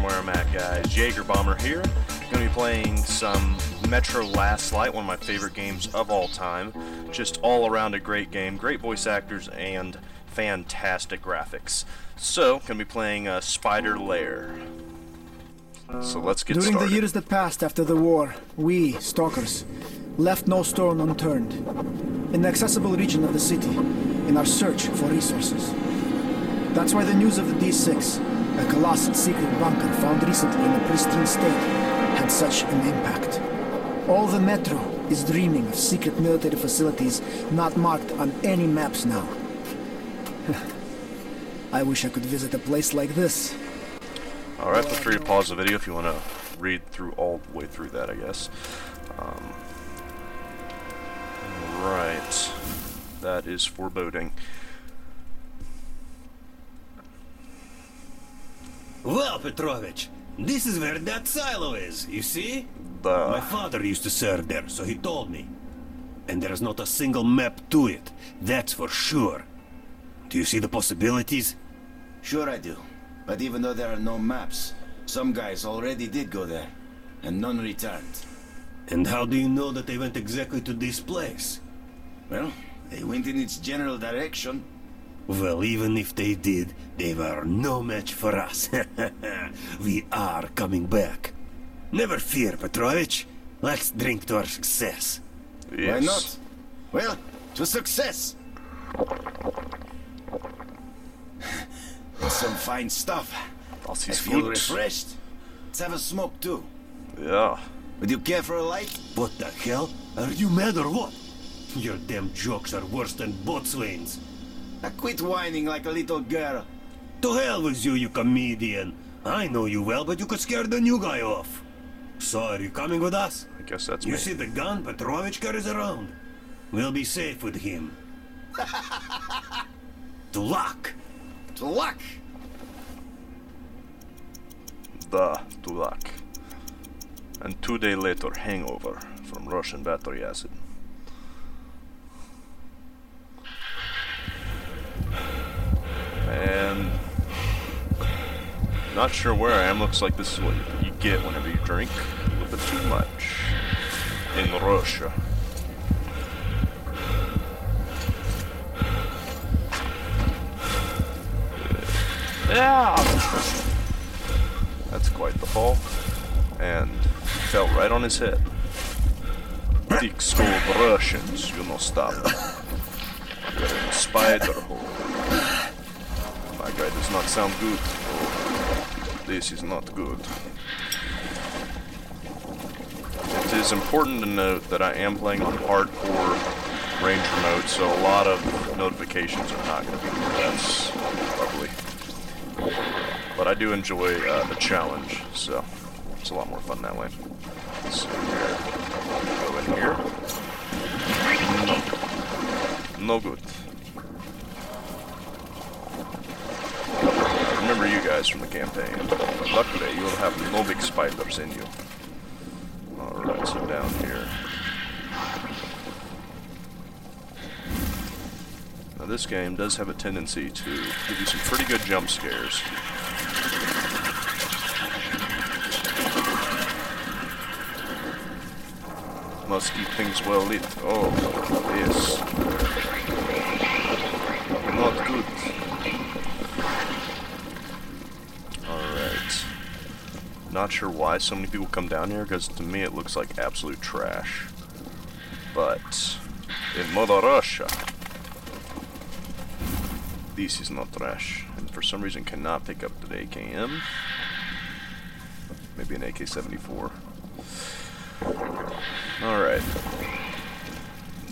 from where I'm at, guys. JagerBomber here. Gonna be playing some Metro Last Light, one of my favorite games of all time. Just all around a great game, great voice actors, and fantastic graphics. So, gonna be playing uh, Spider Lair. So let's get During started. the years that passed after the war, we, stalkers, left no stone unturned. In the accessible region of the city, in our search for resources. That's why the news of the D6, a colossal secret bunker found recently in a pristine state, had such an impact. All the Metro is dreaming of secret military facilities not marked on any maps now. I wish I could visit a place like this. Alright, feel free to pause the video if you want to read through all the way through that, I guess. Um, right. That is foreboding. Well, Petrovich, this is where that silo is, you see? The My father used to serve there, so he told me. And there's not a single map to it, that's for sure. Do you see the possibilities? Sure I do. But even though there are no maps, some guys already did go there, and none returned. And how do you know that they went exactly to this place? Well, they went in its general direction. Well, even if they did, they were no match for us. we are coming back. Never fear, Petrovich. Let's drink to our success. yes. Why not? Well, to success! Some fine stuff. Das I feel gut. refreshed. Let's have a smoke too. Yeah. Would you care for a light? What the hell? Are you mad or what? Your damn jokes are worse than boatswains. Now quit whining like a little girl. To hell with you, you comedian. I know you well, but you could scare the new guy off. So are you coming with us? I guess that's You me. see the gun Petrovich carries around? We'll be safe with him. to luck! To luck! The Dulak. And two day later, hangover from Russian battery acid. And not sure where I am. Looks like this is what you get whenever you drink a little bit too much in Russia. Yeah. That's quite the fall. And fell right on his head. Thick skulled Russians, you know, stop. Spider hole. Guy does not sound good. This is not good. It is important to note that I am playing on hardcore ranger mode, so a lot of notifications are not going to be that's lovely. But I do enjoy uh, the challenge, so it's a lot more fun that way. Let's here. Go in here. No. No good. I remember you guys from the campaign. But Luckily, you'll have no big spiders in you. Alright, so down here. Now this game does have a tendency to give you some pretty good jump scares. Must keep things well lit. Oh, yes. Not good. Alright. Not sure why so many people come down here, because to me it looks like absolute trash. But, in Mother Russia, this is not trash. And for some reason cannot pick up the AKM. Maybe an AK-74. Alright.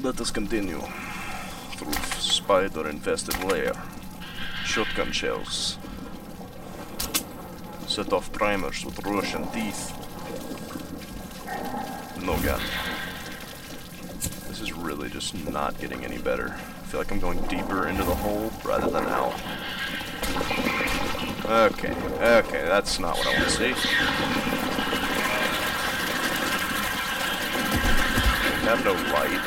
Let us continue. Through spider-infested lair. Shotgun shells. Set off primers with Russian teeth. No gun. This is really just not getting any better. I feel like I'm going deeper into the hole rather than out. Okay, okay, that's not what I want to see. I have no light.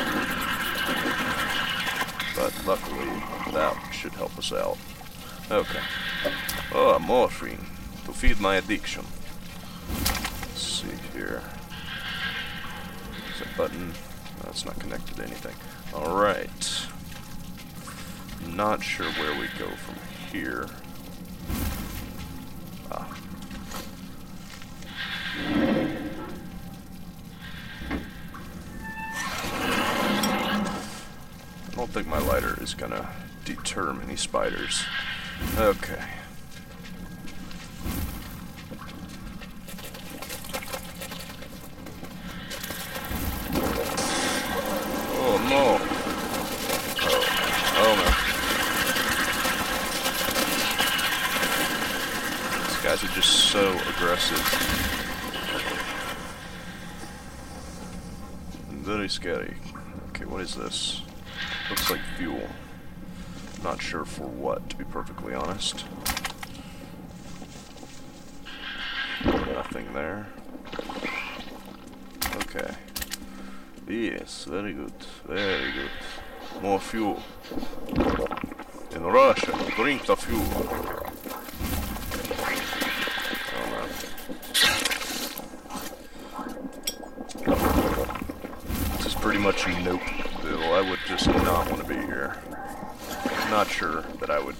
But luckily, that should help us out. Okay. Oh, morphine. To feed my addiction. Let's see here. Is button? That's not connected to anything. Alright. Not sure where we go from here. Ah. I don't think my lighter is gonna deter many spiders. Okay. Oh no. Oh, oh no. These guys are just so aggressive. Very scary. Okay, what is this? Looks like fuel. Not sure for what, to be perfectly honest. Nothing there. Okay. Yes, very good, very good. More fuel. In Russia, drink the fuel. Oh no. This is pretty much a nope bill. I would just not want to be here. Not sure that I would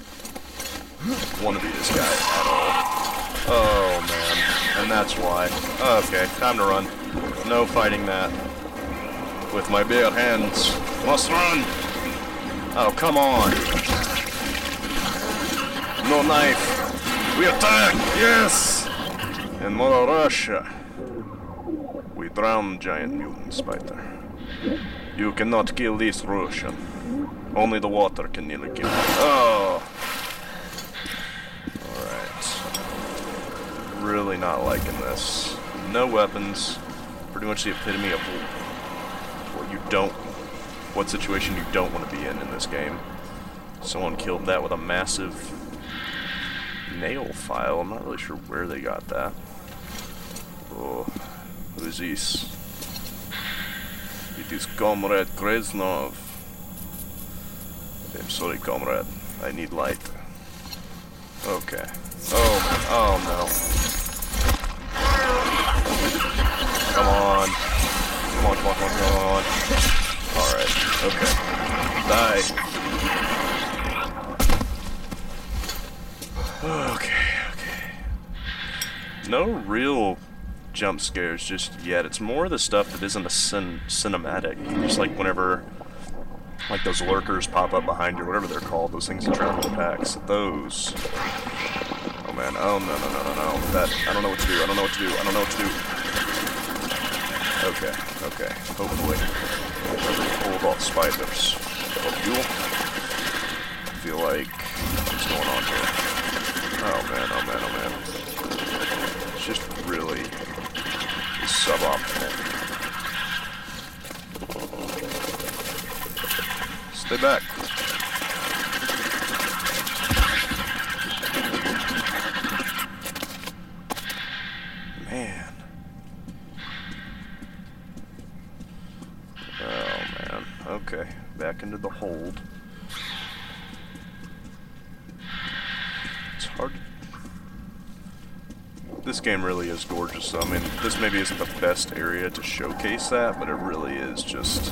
want to be this guy at all. Oh man, and that's why. Okay, time to run. No fighting that. With my bare hands. Must run! Oh, come on. No knife. We attack! Yes! In Mother Russia, we drown giant mutant spider. You cannot kill this Russian. Only the water can nearly kill him. Oh! Alright. Really not liking this. No weapons. Pretty much the epitome of what you don't... What situation you don't want to be in in this game. Someone killed that with a massive nail file. I'm not really sure where they got that. Oh, who's this? It is Comrade Kreznov. I'm sorry, comrade. I need light. Okay. Oh, oh no. Come on. Come on, come on, come on, come on. Alright, okay. Die. Okay, okay. No real jump scares just yet. It's more the stuff that isn't a cin cinematic. Just like whenever like those lurkers pop up behind you, whatever they're called, those things that travel in packs. Those. Oh man, oh no, no, no, no, no. That, I don't know what to do, I don't know what to do, I don't know what to do. Okay, okay, hopefully. Hold off spiders. Fuel? Feel like, what's going on here? Oh man, oh man, oh man. It's just really suboptimal. Stay back. Man. Oh man. Okay. Back into the hold. It's hard. This game really is gorgeous. I mean, this maybe isn't the best area to showcase that, but it really is just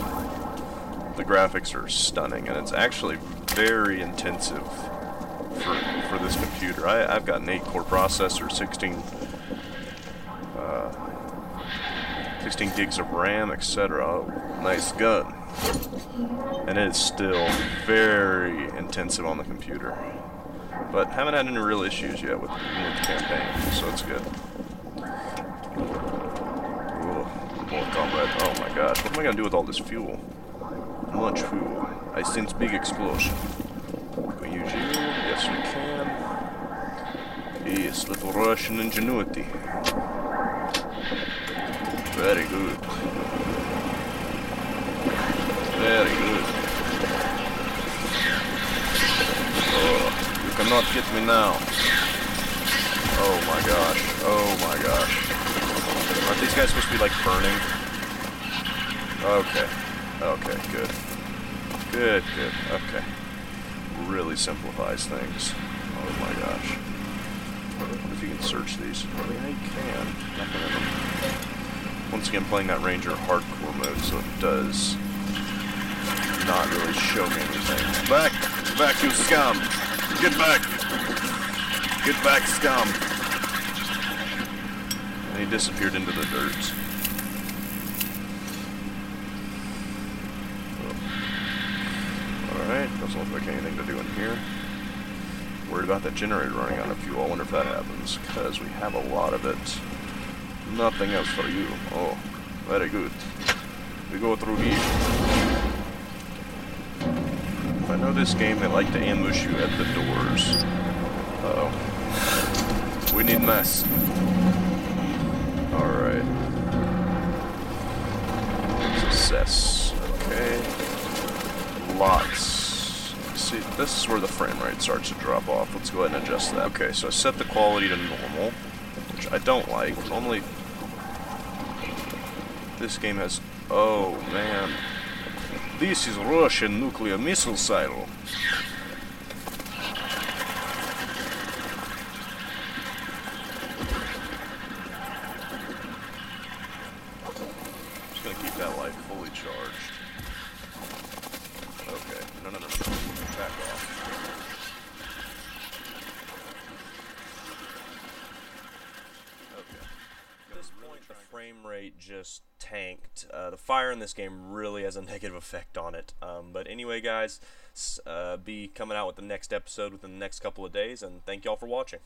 the graphics are stunning, and it's actually very intensive for for this computer. I, I've got an 8-core processor, 16, uh, 16 gigs of RAM, etc. Oh, nice gun, and it is still very intensive on the computer. But haven't had any real issues yet with, the campaign, so it's good. Ooh, more combat. Oh my gosh, what am I gonna do with all this fuel? Much fuel. I sense big explosion. Can you? Yes, we can. Yes, little Russian ingenuity. Very good. Very good. Oh, you cannot get me now. Oh my gosh. Oh my gosh. Aren't these guys supposed to be like burning? Okay. Okay, good. Good, good. Okay. Really simplifies things. Oh my gosh. What if you can search these? Yeah, you can. Nothing in them. Once again, playing that Ranger hardcore mode, so it does not really show me anything. Back! Back, you scum! Get back! Get back, scum! And he disappeared into the dirt. Alright, doesn't look like anything to do in here. Worried about that generator running out of fuel. I wonder if that happens, because we have a lot of it. Nothing else for you. Oh, very good. We go through here. Know this game, they like to ambush you at the doors. Uh oh We need mess. Alright. Success. Okay. Lots. See, this is where the frame rate starts to drop off. Let's go ahead and adjust that. Okay, so I set the quality to normal, which I don't like. Normally, this game has... Oh, man. This is Russian nuclear missile silo. Just gonna keep that light fully charged. Okay, no, no, no. Back off. Okay. At this point, the frame rate just tanked. Uh, the fire in this game really has a negative effect on it. Um, but anyway, guys, uh, be coming out with the next episode within the next couple of days, and thank y'all for watching.